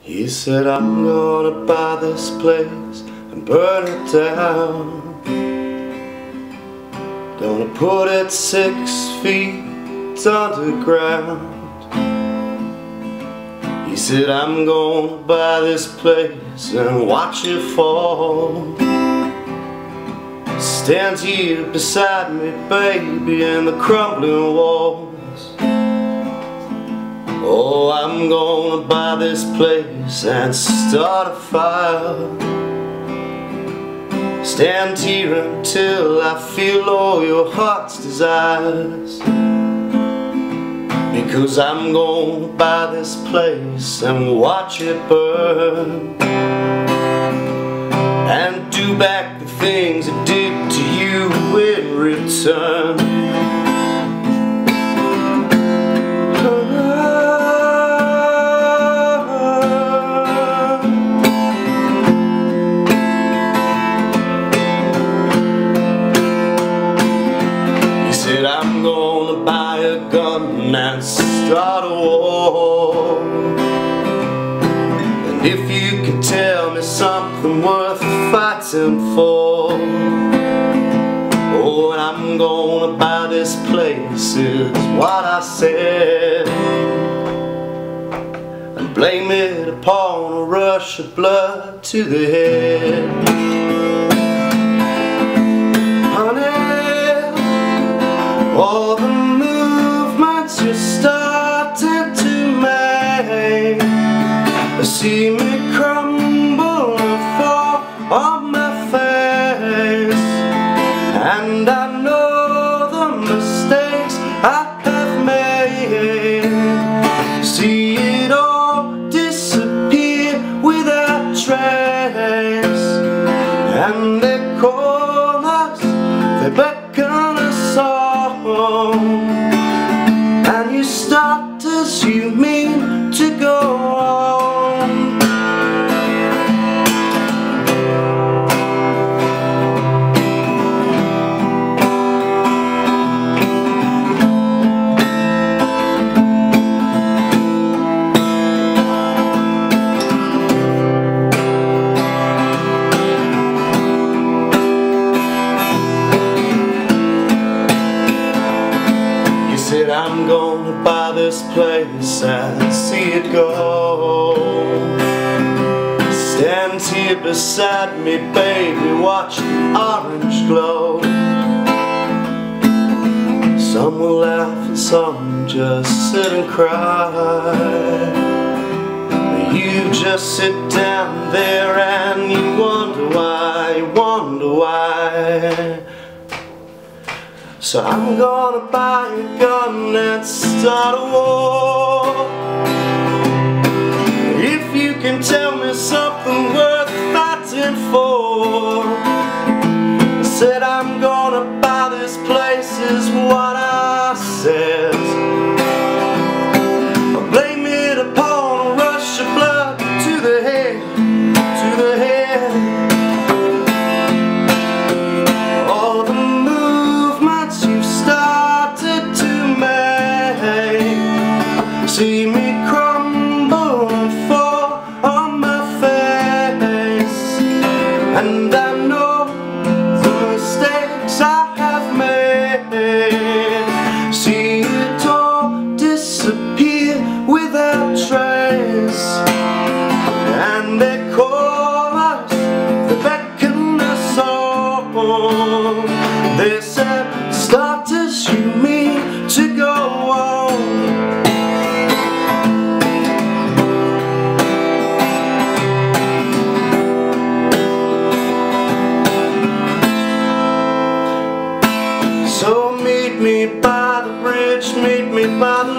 He said, I'm gonna buy this place and burn it down. Gonna put it six feet underground. He said, I'm gonna buy this place and watch it fall. Stand here beside me, baby, in the crumbling walls. Oh, I'm gonna buy this place and start a fire. Stand here until I feel all your heart's desires. Because I'm gonna buy this place and watch it burn And do back the things it did to you in return start a war And if you could tell me something worth fighting for Oh, and I'm gonna buy this place is what I said. And blame it upon a rush of blood to the head See me crumble and fall on my face. And I know the mistakes I have made. See it all disappear without trace. And they call us, they beckon us on And you start as you mean to go on I'm this place and see it go. Stand here beside me, baby, watch the orange glow. Some will laugh and some just sit and cry. You just sit down there and you wonder why, you wonder why so I'm gonna buy a gun and start a war. If you can tell me something worth fighting for And they call us, they beckon us on They said, start as you mean to go on. So meet me by the bridge, meet me by the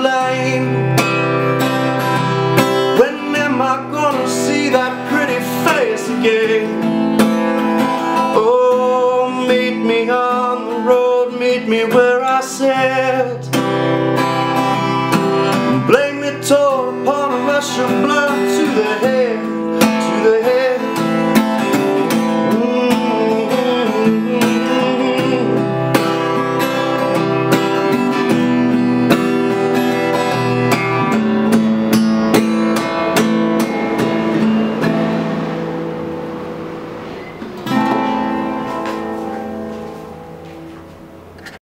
Said Blame the toll upon a rush of blood to the head.